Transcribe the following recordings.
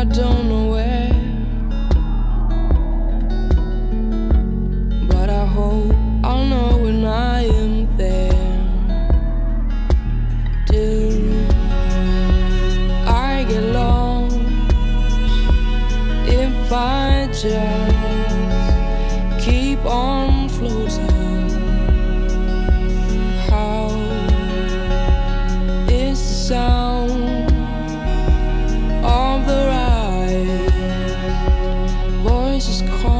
I don't know where. But I hope I'll know when I am there. Till I get lost if I just. is Cole.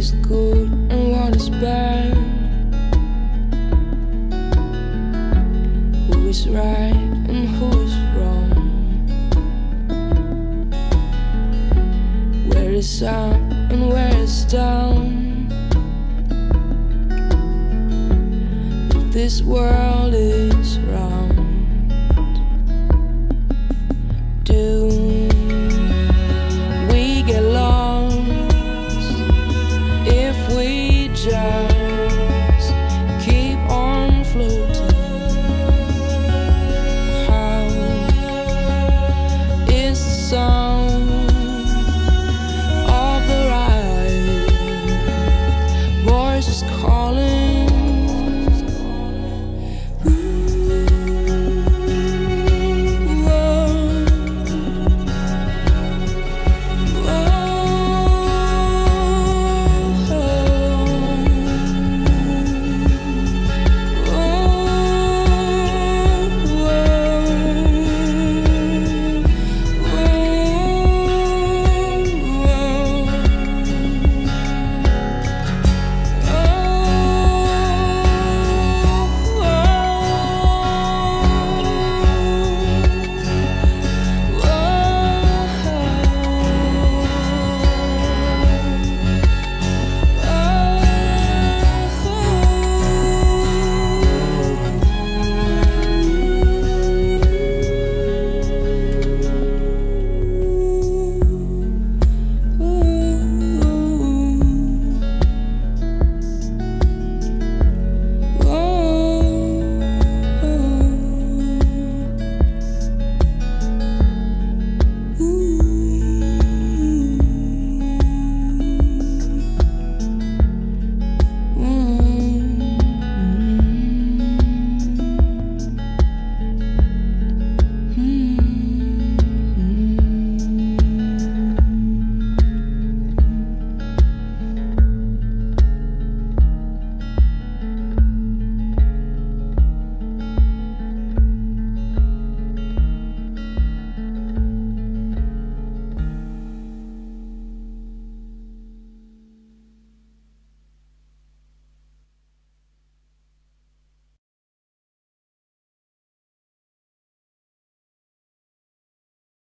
is good and what is bad. Who is right and who is wrong? Where is up and where is down? If this world is wrong.